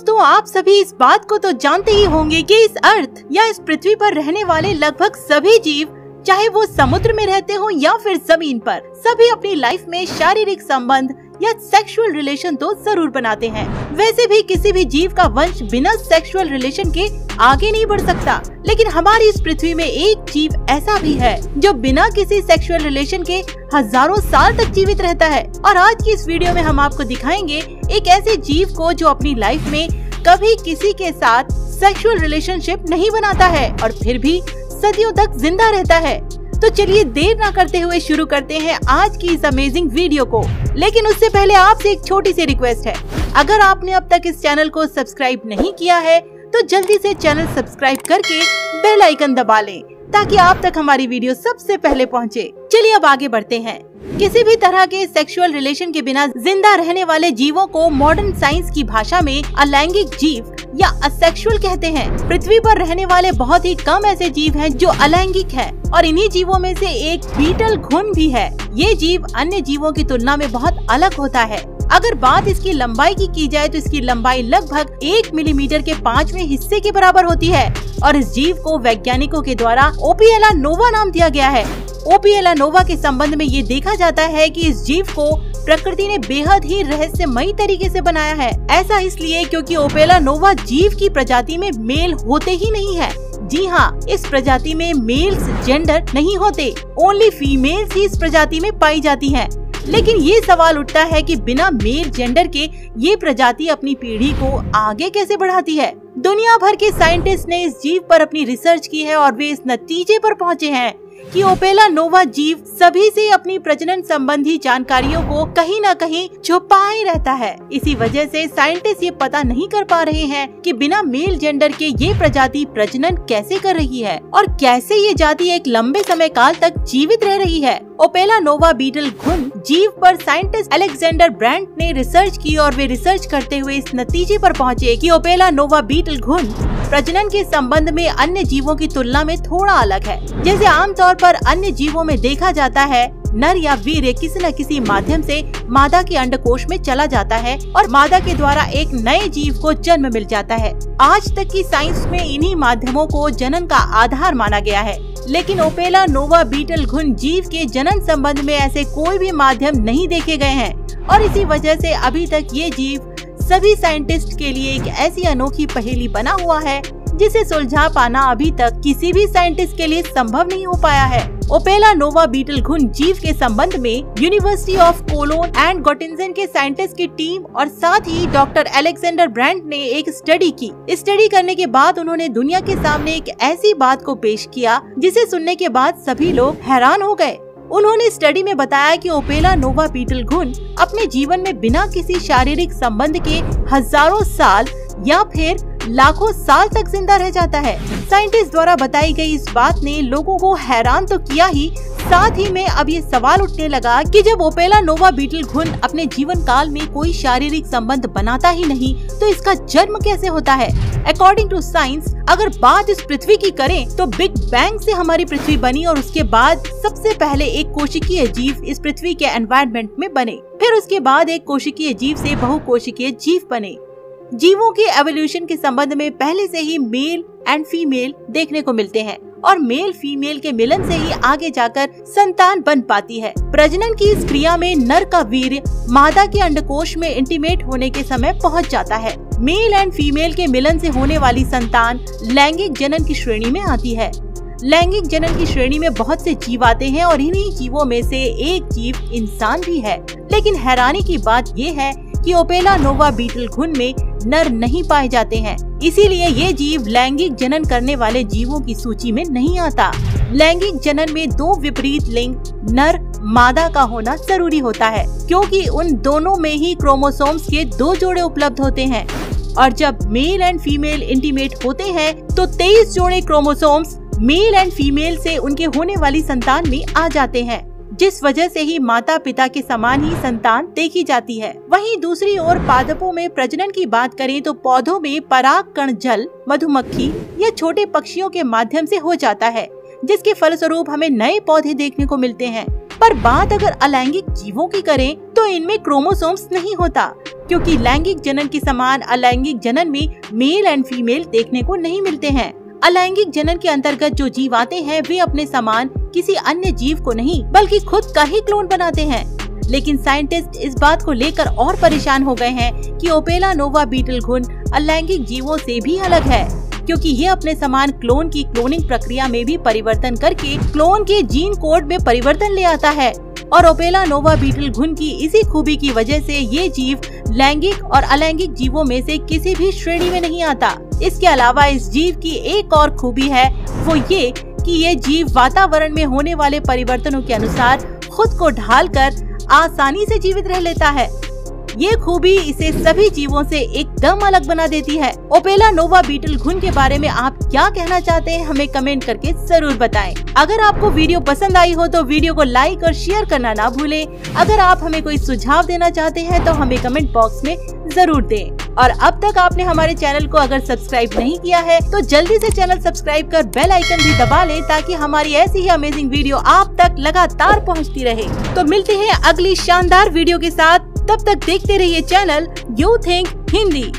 दोस्तों, आप सभी इस बात को तो जानते ही होंगे कि इस अर्थ या इस पृथ्वी पर रहने वाले लगभग सभी जीव, चाहे वो समुद्र में रहते हो या फिर ज़मीन पर, सभी अपनी लाइफ में शारीरिक संबंध या सेक्सुअल रिलेशन तो ज़रूर बनाते हैं। वैसे भी किसी भी जीव का वंश बिना सेक्सुअल रिलेशन के आगे नहीं बढ़ सकता। लेकिन हमारी इस पृथ्वी में एक जीव ऐसा भी है, जो बिना किसी सेक्सुअल रिलेशन के हज़ारों साल तक जीवित रहता है। और आज की इस वीडियो में हम आपको दिखाएँगे एक ऐसे जीव को जो अपनी लाइफ में कभी किसी के साथ सेक्सुअल रिलेशनशिप नहीं बनाता है और फिर भी सदियों तक ज़िंदा रहता है। तो चलिए देर ना करते हुए शुरू करते हैं आज की इस अमेजिंग वीडियो को। लेकिन उससे पहले आपसे एक छोटी सी रिक्वेस्ट है। अगर आपने अब तक इस चैनल को सब्सक्राइब नहीं किया है तो जल्दी से चैनल सब्सक्राइब करके बेल आइकन दबा लें, ताकि आप तक हमारी वीडियो सबसे पहले पहुँचे। चलिए अब आगे बढ़ते हैं। किसी भी तरह के सेक्सुअल रिलेशन के बिना ज़िंदा रहने वाले जीवों को मॉडर्न साइंस की भाषा में अलैंगिक जीव या असेक्सुअल कहते हैं। पृथ्वी पर रहने वाले बहुत ही कम ऐसे जीव हैं जो अलैंगिक हैं, और इन्हीं जीवों में से एक बीटल घुन भी है। ये जीव अन्य जीवों की तुलना में बहुत अलग होता है। अगर बात इसकी लंबाई की की जाए तो इसकी लंबाई लगभग एक मिलीमीटर के पाँचवें हिस्से के बराबर होती है। और इस जीव को वैज्ञानिकों के द्वारा ओपीएला नोवा नाम दिया गया है। ओपीएला नोवा के संबंध में ये देखा जाता है कि इस जीव को प्रकृति ने बेहद ही रहस्यमयी तरीके से बनाया है। ऐसा इसलिए क्योंकि ओपेला नोवा जीव की प्रजाति में मेल होते ही नहीं है। जी हाँ इस प्रजाति में मेल्स जेंडर नहीं होते। ओनली फीमेल्स ही इस प्रजाति में पाई जाती हैं। लेकिन ये सवाल उठता है कि बिना मेल जेंडर के ये प्रजाति अपनी पीढ़ी को आगे कैसे बढ़ाती है? दुनिया भर के साइंटिस्ट ने इस जीव पर अपनी रिसर्च की है और वे इस नतीजे पर पहुँचे हैं। कि ओपेला नोवा जीव सभी से अपनी प्रजनन संबंधी जानकारियों को कहीं न कहीं छुपाए रहता है। इसी वजह से साइंटिस्ट ये पता नहीं कर पा रहे हैं कि बिना मेल जेंडर के ये प्रजाति प्रजनन कैसे कर रही है और कैसे ये जाति एक लंबे समय काल तक जीवित रह रही है। ओपेला नोवा बीटल घुन जीव पर साइंटिस्ट अलेक्जेंडर ब्रांड ने रिसर्च की और वे रिसर्च करते हुए इस नतीजे पर पहुँचे कि ओपेला नोवा बीटल घुन प्रजनन के संबंध में अन्य जीवों की तुलना में थोड़ा अलग है। जैसे आमतौर पर अन्य जीवों में देखा जाता है, नर या वीर किसी न किसी माध्यम से मादा के अंडकोश में चला जाता है और मादा के द्वारा एक नए जीव को जन्म मिल जाता है। आज तक की साइंस में इन्हीं माध्यमों को जनन का आधार माना गया है। लेकिन ओपेला, नोवा, बीटल घुन जीव के जनन संबंध में ऐसे कोई भी माध्यम नहीं देखे गए हैं। और इसी वजह से अभी तक ये जीव सभी साइंटिस्ट के लिए एक ऐसी अनोखी पहेली बना हुआ है, जिसे सुलझा पाना अभी तक किसी भी साइंटिस्ट के लिए संभव नहीं हो पाया है। ओपेला नोवा बीटल घुन जीव के संबंध में university of Cologne and Gottingen के साइंटिस्ट की टीम और साथ ही डॉक्टर अलेक्जेंडर ब्रांड ने एक स्टडी की। स्टडी करने के बाद उन्होंने दुनिया के सामने एक ऐसी बात को पेश किया, जिसे सुनने के बाद सभी लोग हैरान हो गए। उन्होंने स्टडी में बताया कि ओपेला नोवा पीटल घुन अपने जीवन में बिना किसी शारीरिक संबंध के हज़ारों साल या फिर लाखों साल तक ज़िंदा रह जाता है। साइंटिस्ट द्वारा बताई गई इस बात ने लोगों को हैरान तो किया ही साथ ही में अब ये सवाल उठने लगा कि जब ओपेला नोवा बीटल घुन अपने जीवन काल में कोई शारीरिक संबंध बनाता ही नहीं तो इसका जन्म कैसे होता है? अकॉर्डिंग टू साइंस अगर बात इस पृथ्वी की करें तो बिग बैंग से हमारी पृथ्वी बनी और उसके बाद सबसे पहले एक कोशिकीय जीव इस पृथ्वी के एनवायरमेंट में बने। फिर उसके बाद एक कोशिकीय जीव से बहुकोशिकीय जीव बने। जीवों के एवोल्यूशन के संबंध में पहले से ही मेल एंड फीमेल देखने को मिलते हैं। और मेल फीमेल के मिलन से ही आगे जाकर संतान बन पाती है। प्रजनन की इस क्रिया में नर का वीर मादा के अंडकोश में इंटीमेट होने के समय पहुँच जाता है। मेल एंड फीमेल के मिलन से होने वाली संतान लैंगिक जनन की श्रेणी में आती है। लैंगिक जनन की श्रेणी में बहुत से जीव आते हैं और इन्हीं जीवों में से एक जीव इंसान भी है। लेकिन हैरानी की बात ये है कि ओपेला नोवा बीटल घुन में नर नहीं पाए जाते हैं। इसीलिए ये जीव लैंगिक जनन करने वाले जीवों की सूची में नहीं आता। लैंगिक जनन में दो विपरीत लिंग, नर, मादा का होना ज़रूरी होता है, क्योंकि उन दोनों में ही क्रोमोसोम्स के दो जोड़े उपलब्ध होते हैं। और जब मेल एंड फीमेल इंटीमेट होते हैं तो 23 जोड़े क्रोमोसोम्स मेल एंड फीमेल से उनके होने वाली संतान में आ जाते हैं। जिस वजह से ही माता पिता के समान ही संतान देखी जाती है। वहीं दूसरी ओर पादपों में प्रजनन की बात करें तो पौधों में पराग कण जल, मधुमक्खी या छोटे पक्षियों के माध्यम से हो जाता है, जिसके फलस्वरूप हमें नए पौधे देखने को मिलते हैं। पर बात अगर अलैंगिक जीवों की करें तो इनमें क्रोमोसोम्स नहीं होता, क्योंकि लैंगिक जनन के समान अलैंगिक जनन में मेल एंड फीमेल देखने को नहीं मिलते हैं। अलैंगिक जनन के अंतर्गत जो जीव आते हैं, वे अपने समान किसी अन्य जीव को नहीं, बल्कि खुद का ही क्लोन बनाते हैं। लेकिन साइंटिस्ट इस बात को लेकर और परेशान हो गए हैं कि ओपेला नोवा बीटल घुन अलैंगिक जीवों से भी अलग है, क्योंकि ये अपने समान क्लोन की क्लोनिंग प्रक्रिया में भी परिवर्तन करके क्लोन के जीन कोड में परिवर्तन ले आता है। और ओपेला नोवा बीटल घुन की इसी खूबी की वजह से ये जीव लैंगिक और अलैंगिक जीवों में से किसी भी श्रेणी में नहीं आता। इसके अलावा इस जीव की एक और खूबी है, वो ये कि ये जीव वातावरण में होने वाले परिवर्तनों के अनुसार खुद को ढाल कर आसानी से जीवित रह लेता है ये खूबी इसे सभी जीवों से एकदम अलग बना देती है ओपेला नोवा बीटल घुन के बारे में आप क्या कहना चाहते हैं, हमें कमेंट करके ज़रूर बताएँ। अगर आपको वीडियो पसंद आई हो तो वीडियो को लाइक और शेयर करना ना भूलें। अगर आप हमें कोई सुझाव देना चाहते हैं तो हमें कमेंट बॉक्स में ज़रूर दें और अब तक आपने हमारे चैनल को अगर सब्सक्राइब नहीं किया है तो जल्दी ऐसी चैनल सब्सक्राइब कर बेल आइकन भी दबा ले ताकि हमारी ऐसी ही अमेजिंग वीडियो आप तक लगातार पहुँचती रहे। तो मिलते हैं अगली शानदार वीडियो के साथ। तब तक देखते रहिए चैनल यू थिंक हिंदी